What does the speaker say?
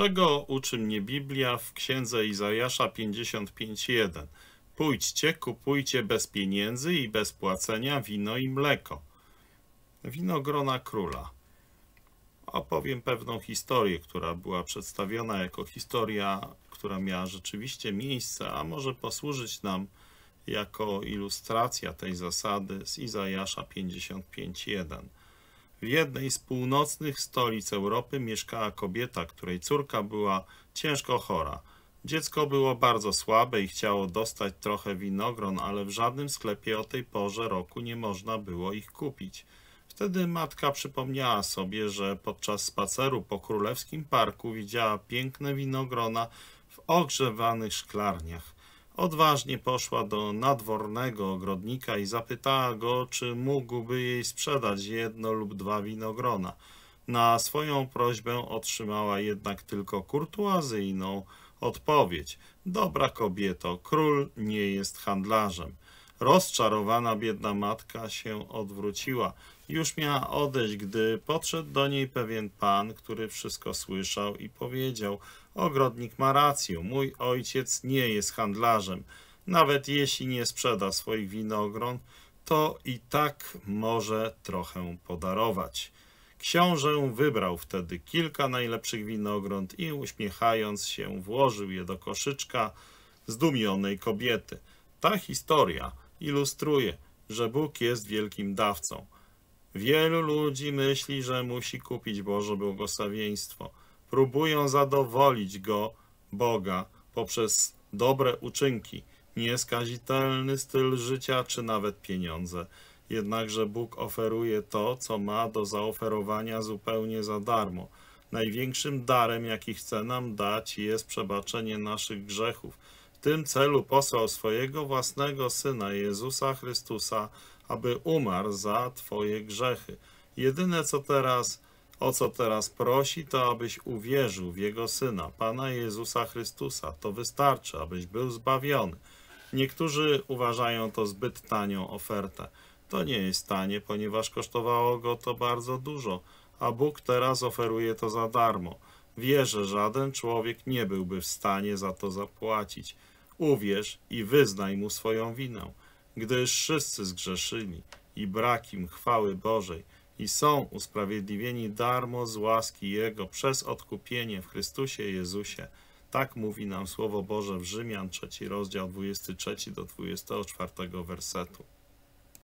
Czego uczy mnie Biblia w księdze Izajasza 55:1? Pójdźcie, kupujcie bez pieniędzy i bez płacenia wino i mleko. Winogrona króla. Opowiem pewną historię, która była przedstawiona jako historia, która miała rzeczywiście miejsce, a może posłużyć nam jako ilustracja tej zasady z Izajasza 55:1. W jednej z północnych stolic Europy mieszkała kobieta, której córka była ciężko chora. Dziecko było bardzo słabe i chciało dostać trochę winogron, ale w żadnym sklepie o tej porze roku nie można było ich kupić. Wtedy matka przypomniała sobie, że podczas spaceru po królewskim parku widziała piękne winogrona w ogrzewanych szklarniach. Odważnie poszła do nadwornego ogrodnika i zapytała go, czy mógłby jej sprzedać jedno lub dwa winogrona. Na swoją prośbę otrzymała jednak tylko kurtuazyjną odpowiedź. Dobra kobieto, król nie jest handlarzem. Rozczarowana biedna matka się odwróciła. Już miała odejść, gdy podszedł do niej pewien pan, który wszystko słyszał i powiedział: Ogrodnik ma rację, mój ojciec nie jest handlarzem. Nawet jeśli nie sprzeda swoich winogron, to i tak może trochę podarować. Książę wybrał wtedy kilka najlepszych winogron i uśmiechając się włożył je do koszyczka zdumionej kobiety. Ta historia ilustruje, że Bóg jest wielkim dawcą. Wielu ludzi myśli, że musi kupić Boże błogosławieństwo. Próbują zadowolić Go, Boga, poprzez dobre uczynki, nieskazitelny styl życia czy nawet pieniądze. Jednakże Bóg oferuje to, co ma do zaoferowania zupełnie za darmo. Największym darem, jaki chce nam dać, jest przebaczenie naszych grzechów. W tym celu posłał swojego własnego Syna Jezusa Chrystusa, aby umarł za Twoje grzechy. Jedyne co teraz, o co teraz prosi, to abyś uwierzył w Jego Syna, Pana Jezusa Chrystusa. To wystarczy, abyś był zbawiony. Niektórzy uważają to zbyt tanią ofertę. To nie jest tanie, ponieważ kosztowało go to bardzo dużo, a Bóg teraz oferuje to za darmo. Wie, że żaden człowiek nie byłby w stanie za to zapłacić. Uwierz i wyznaj mu swoją winę gdyż wszyscy zgrzeszyli i brak im chwały Bożej i są usprawiedliwieni darmo z łaski Jego przez odkupienie w Chrystusie Jezusie. Tak mówi nam Słowo Boże w Rzymian, trzeci rozdział, 23 do 24 wersetu.